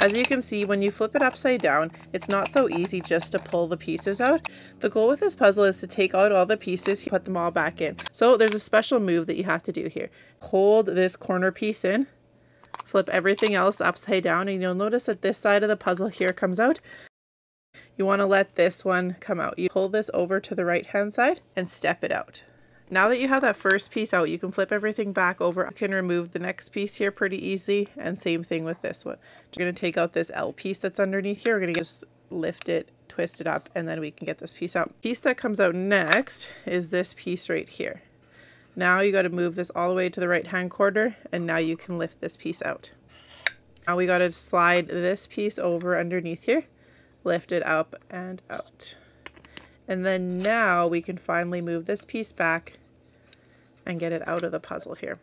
As you can see, when you flip it upside down, it's not so easy just to pull the pieces out. The goal with this puzzle is to take out all the pieces, put them all back in. So there's a special move that you have to do here. Hold this corner piece in, flip everything else upside down, and you'll notice that this side of the puzzle here comes out. You want to let this one come out. You pull this over to the right hand side and step it out. Now that you have that first piece out, you can flip everything back over. You can remove the next piece here pretty easy, and same thing with this one. You're going to take out this L piece that's underneath here. We're going to just lift it, twist it up, and then we can get this piece out. Piece that comes out next is this piece right here. Now you got to move this all the way to the right hand corner, and now you can lift this piece out. Now we got to slide this piece over underneath here, lift it up and out. And then now we can finally move this piece back and get it out of the puzzle here.